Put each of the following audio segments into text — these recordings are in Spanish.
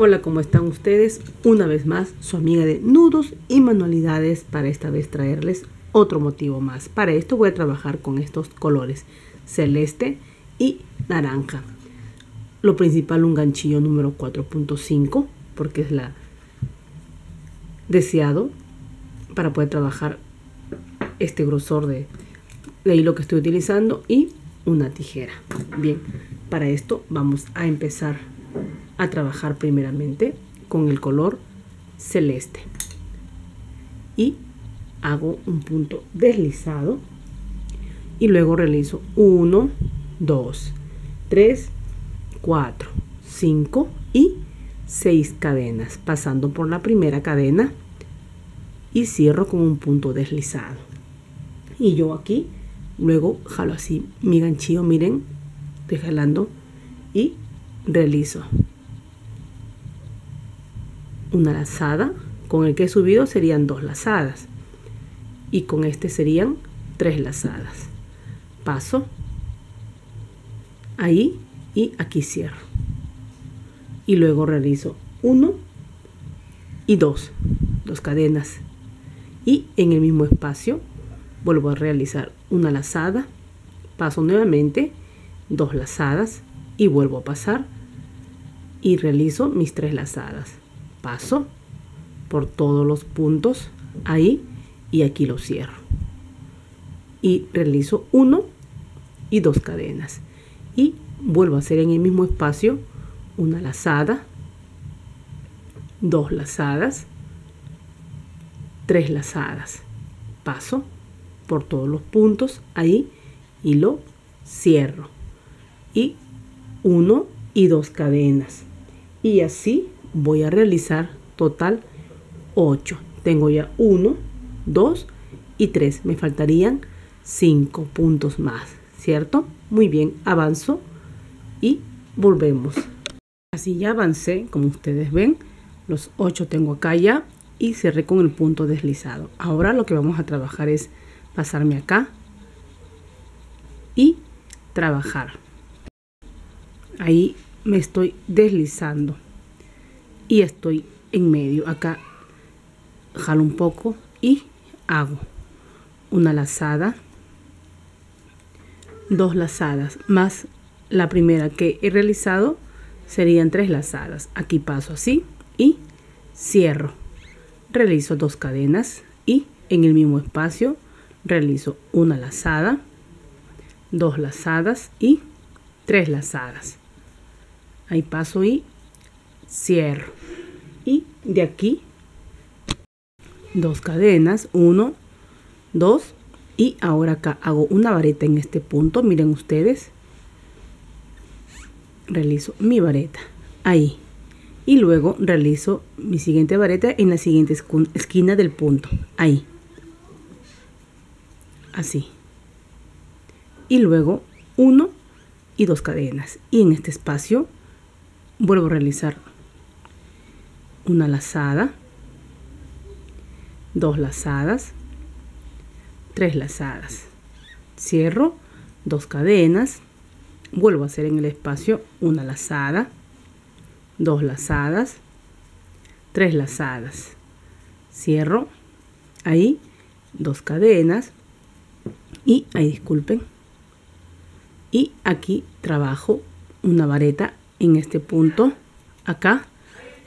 Hola, ¿cómo están ustedes? Una vez más, su amiga de nudos y manualidades para esta vez traerles otro motivo más. Para esto voy a trabajar con estos colores celeste y naranja. Lo principal un ganchillo número 4.5 porque es la deseado para poder trabajar este grosor de, de hilo que estoy utilizando y una tijera. Bien, para esto vamos a empezar a trabajar primeramente con el color celeste. Y hago un punto deslizado y luego realizo 1 2 3 4 5 y 6 cadenas pasando por la primera cadena y cierro con un punto deslizado. Y yo aquí luego jalo así mi ganchillo miren estoy jalando y realizo una lazada con el que he subido serían dos lazadas y con este serían tres lazadas. Paso. Ahí y aquí cierro. Y luego realizo uno y dos dos cadenas. Y en el mismo espacio vuelvo a realizar una lazada paso nuevamente dos lazadas y vuelvo a pasar y realizo mis tres lazadas paso por todos los puntos ahí y aquí lo cierro. Y realizo uno y dos cadenas. Y vuelvo a hacer en el mismo espacio una lazada dos lazadas tres lazadas. Paso por todos los puntos ahí y lo cierro. Y uno y dos cadenas. Y así voy a realizar total 8 tengo ya 1 2 y 3 me faltarían 5 puntos más cierto muy bien avanzo y volvemos. Así ya avancé como ustedes ven. Los 8 tengo acá ya y cerré con el punto deslizado. Ahora lo que vamos a trabajar es pasarme acá y trabajar. Ahí me estoy deslizando y estoy en medio. Acá jalo un poco y hago una lazada dos lazadas más la primera que he realizado serían tres lazadas. Aquí paso así y cierro. Realizo dos cadenas y en el mismo espacio realizo una lazada dos lazadas y tres lazadas. Ahí paso y cierro. Y de aquí dos cadenas uno dos y ahora acá hago una vareta en este punto miren ustedes. Realizo mi vareta ahí. Y luego realizo mi siguiente vareta en la siguiente esquina del punto ahí. Así. Y luego uno y dos cadenas. Y en este espacio vuelvo a realizar una lazada, dos lazadas, tres lazadas. Cierro dos cadenas, vuelvo a hacer en el espacio una lazada, dos lazadas, tres lazadas. Cierro ahí dos cadenas y ahí disculpen. Y aquí trabajo una vareta en este punto acá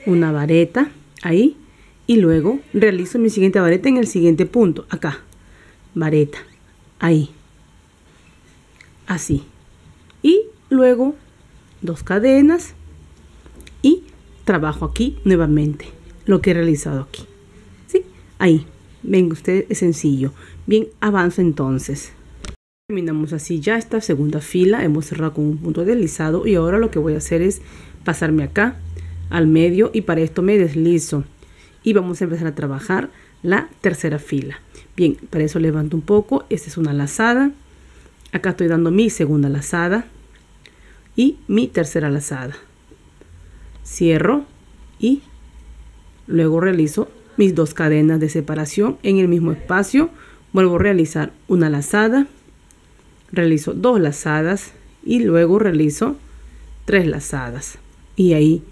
una vareta ahí y luego realizo mi siguiente vareta en el siguiente punto, acá, vareta, ahí, así. Y luego dos cadenas y trabajo aquí nuevamente lo que he realizado aquí. ¿Sí? Ahí, ven ustedes, es sencillo. Bien, avanzo entonces. Terminamos así ya esta segunda fila, hemos cerrado con un punto deslizado y ahora lo que voy a hacer es pasarme acá al medio y para esto me deslizo. Y vamos a empezar a trabajar la tercera fila. Bien para eso levanto un poco. Esta es una lazada. Acá estoy dando mi segunda lazada y mi tercera lazada. Cierro y luego realizo mis dos cadenas de separación en el mismo espacio. Vuelvo a realizar una lazada. Realizo dos lazadas y luego realizo tres lazadas. Y ahí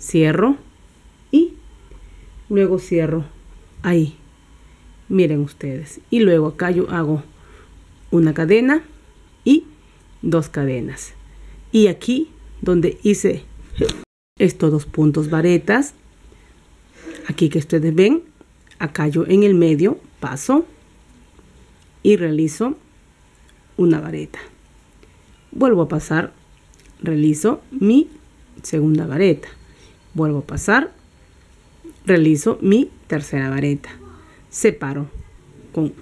cierro y luego cierro ahí. Miren ustedes. Y luego acá yo hago una cadena y dos cadenas. Y aquí donde hice estos dos puntos varetas, aquí que ustedes ven, acá yo en el medio paso y realizo una vareta. Vuelvo a pasar, realizo mi segunda vareta. Vuelvo a pasar, realizo mi tercera vareta. Separo con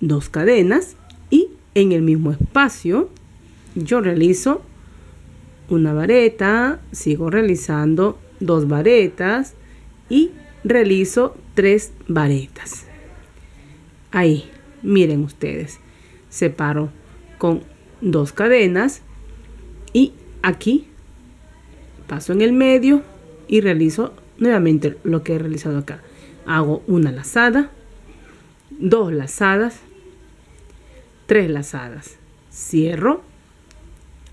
dos cadenas y en el mismo espacio yo realizo una vareta, sigo realizando dos varetas y realizo tres varetas. Ahí, miren ustedes, separo con dos cadenas y aquí paso en el medio y realizo nuevamente lo que he realizado acá. Hago una lazada, dos lazadas, tres lazadas. Cierro.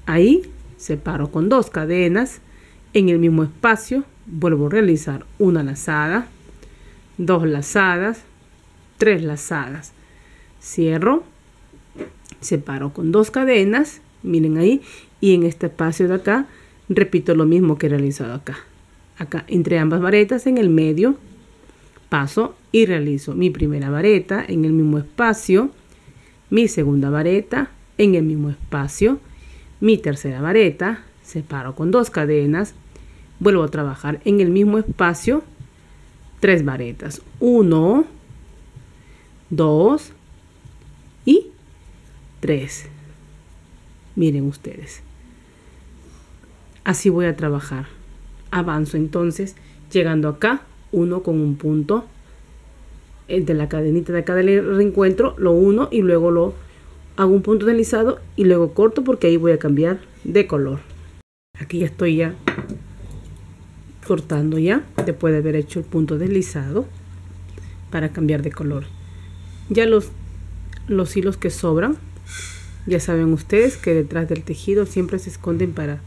Ahí separo con dos cadenas. En el mismo espacio vuelvo a realizar una lazada, dos lazadas, tres lazadas. Cierro. Separo con dos cadenas. Miren ahí. Y en este espacio de acá repito lo mismo que he realizado acá. Acá entre ambas varetas en el medio paso y realizo mi primera vareta en el mismo espacio, mi segunda vareta en el mismo espacio, mi tercera vareta, separo con dos cadenas, vuelvo a trabajar en el mismo espacio, tres varetas, uno, dos y tres. Miren ustedes. Así voy a trabajar. Avanzo entonces, llegando acá, uno con un punto de la cadenita de acá del reencuentro, lo uno y luego lo hago un punto deslizado y luego corto porque ahí voy a cambiar de color. Aquí ya estoy ya cortando ya, después de haber hecho el punto deslizado para cambiar de color. Ya los, los hilos que sobran, ya saben ustedes que detrás del tejido siempre se esconden para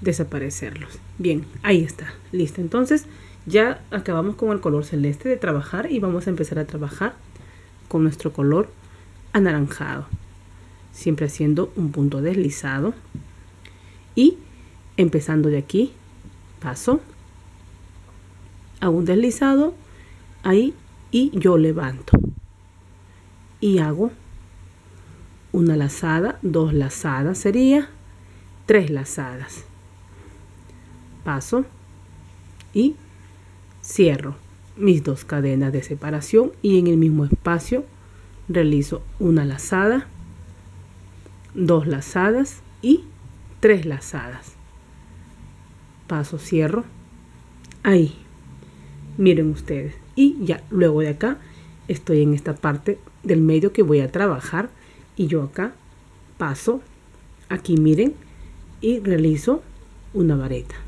desaparecerlos. Bien, ahí está, listo. Entonces, ya acabamos con el color celeste de trabajar y vamos a empezar a trabajar con nuestro color anaranjado. Siempre haciendo un punto deslizado. Y empezando de aquí, paso. Hago un deslizado ahí y yo levanto. Y hago una lazada, dos lazadas sería, tres lazadas. Paso y cierro mis dos cadenas de separación y en el mismo espacio realizo una lazada, dos lazadas y tres lazadas. Paso, cierro. Ahí. Miren ustedes. Y ya luego de acá estoy en esta parte del medio que voy a trabajar y yo acá paso aquí miren y realizo una vareta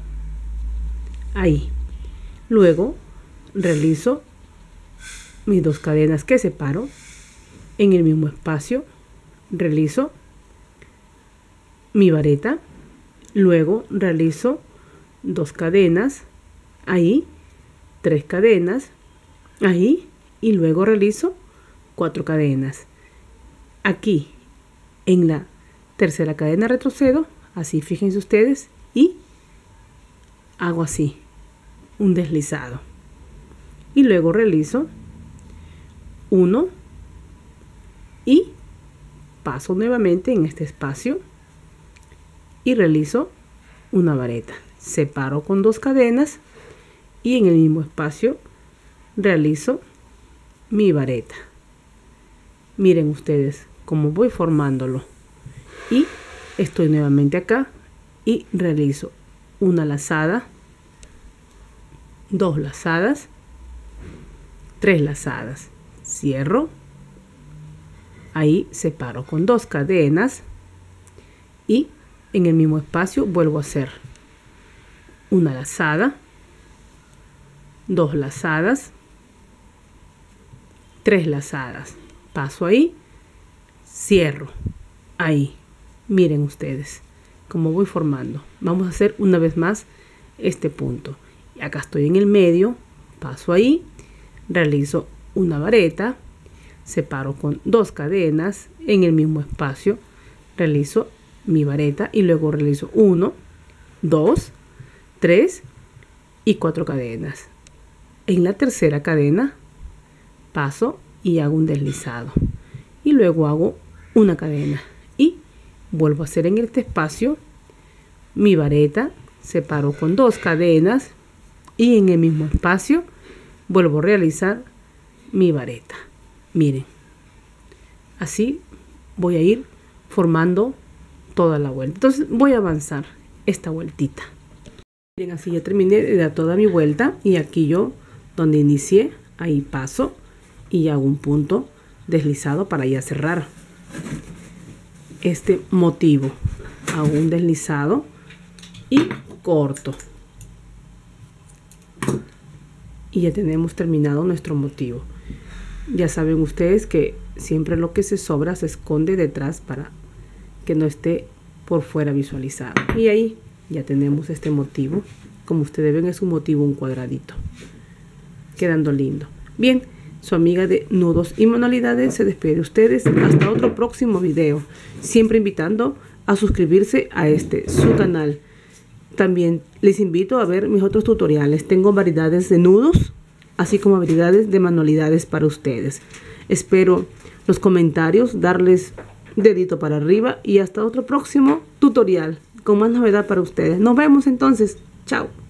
ahí Luego realizo mis dos cadenas que separo en el mismo espacio. Realizo mi vareta. Luego realizo dos cadenas ahí, tres cadenas ahí y luego realizo cuatro cadenas. Aquí en la tercera cadena retrocedo, así fíjense ustedes, y hago así un deslizado. Y luego realizo uno y paso nuevamente en este espacio y realizo una vareta. Separo con dos cadenas y en el mismo espacio realizo mi vareta. Miren ustedes cómo voy formándolo. Y estoy nuevamente acá y realizo una lazada dos lazadas, tres lazadas, cierro, ahí separo con dos cadenas y en el mismo espacio vuelvo a hacer una lazada, dos lazadas, tres lazadas, paso ahí, cierro, ahí, miren ustedes cómo voy formando. Vamos a hacer una vez más este punto Y acá estoy en el medio, paso ahí, realizo una vareta, separo con dos cadenas en el mismo espacio, realizo mi vareta y luego realizo 1, 2, 3 y 4 cadenas. En la tercera cadena paso y hago un deslizado y luego hago una cadena y vuelvo a hacer en este espacio mi vareta, separo con dos cadenas y en el mismo espacio vuelvo a realizar mi vareta. Miren, así voy a ir formando toda la vuelta. Entonces voy a avanzar esta vueltita. Miren, así ya terminé de dar toda mi vuelta y aquí yo donde inicié, ahí paso y hago un punto deslizado para ya cerrar este motivo. Hago un deslizado y corto. Y ya tenemos terminado nuestro motivo. Ya saben ustedes que siempre lo que se sobra se esconde detrás para que no esté por fuera visualizado. Y ahí ya tenemos este motivo. Como ustedes ven es un motivo, un cuadradito. Quedando lindo. Bien, su amiga de nudos y manualidades se despide de ustedes. Hasta otro próximo video. Siempre invitando a suscribirse a este, su canal. También les invito a ver mis otros tutoriales. Tengo variedades de nudos, así como variedades de manualidades para ustedes. Espero los comentarios, darles dedito para arriba y hasta otro próximo tutorial con más novedad para ustedes. Nos vemos entonces. Chao.